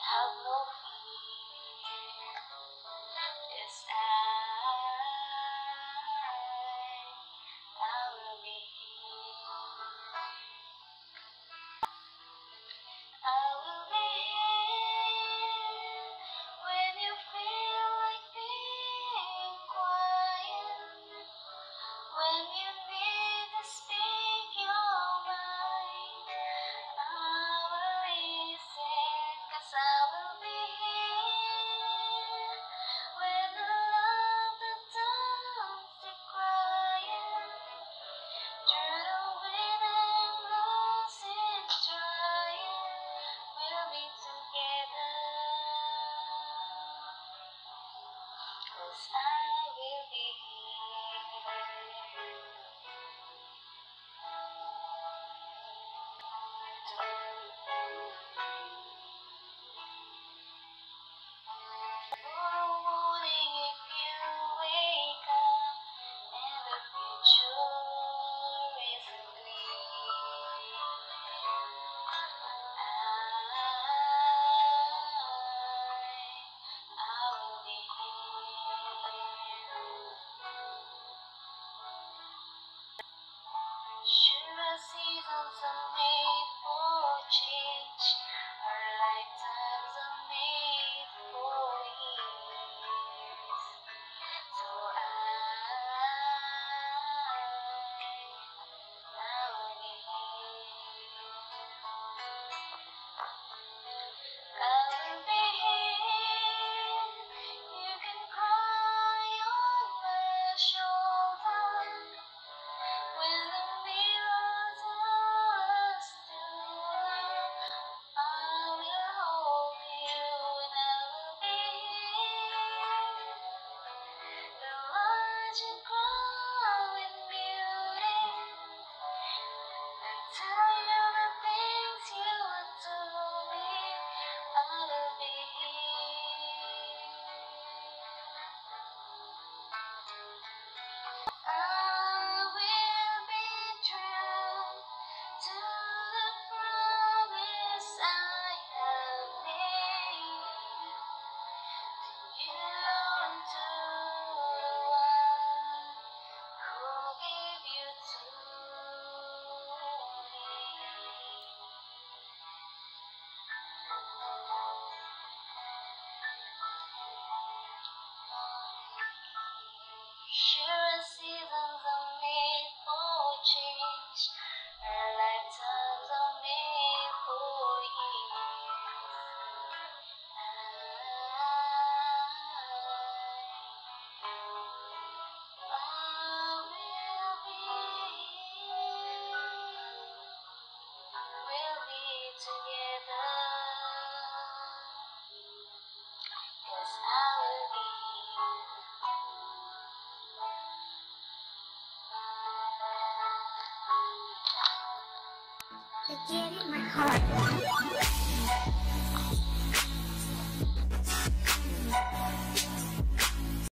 have no fear. Cause I gave you my heart.